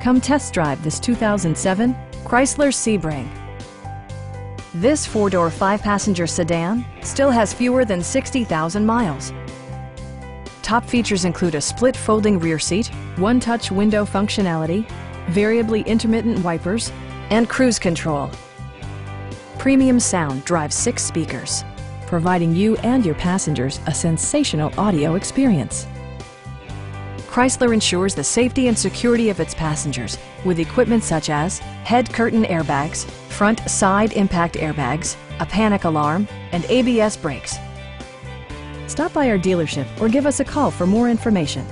Come test drive this 2007 Chrysler Sebring. This four-door, five-passenger sedan still has fewer than 60,000 miles. Top features include a split folding rear seat, one-touch window functionality, variably intermittent wipers, and cruise control. Premium sound drives six speakers, providing you and your passengers a sensational audio experience. Chrysler ensures the safety and security of its passengers with equipment such as head curtain airbags, front side impact airbags, a panic alarm, and ABS brakes. Stop by our dealership or give us a call for more information.